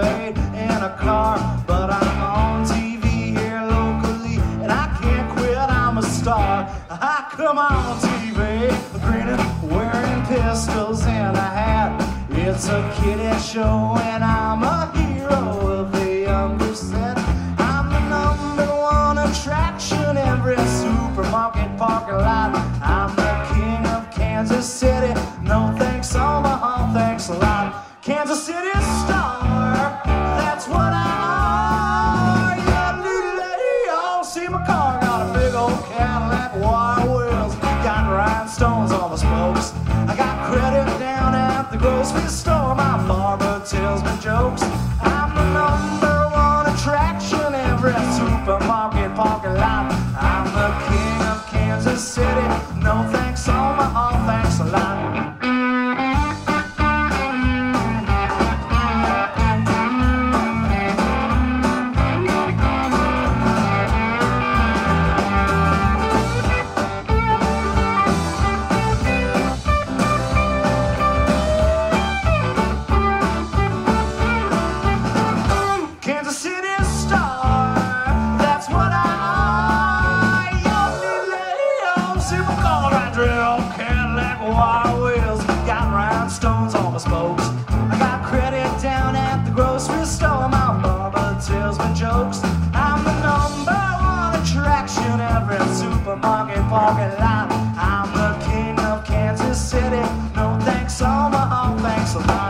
fade in a car, but I'm on TV here locally, and I can't quit, I'm a star. I come on TV, grinning, wearing pistols and a hat. It's a kiddie show, and I'm a hero of the younger set. I'm the number one attraction, every supermarket parking lot. I'm the king of Kansas City. No thanks, Omaha, thanks a lot. Kansas City. The grocery store. My I'm the king of Kansas City. No thanks, Omaha. my own thanks.